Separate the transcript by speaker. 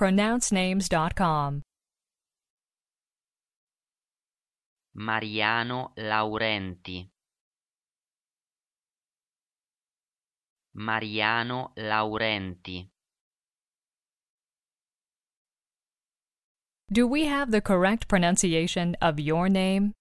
Speaker 1: pronouncenames.com.
Speaker 2: Mariano Laurenti Mariano Laurenti
Speaker 1: Do we have the correct pronunciation of your name?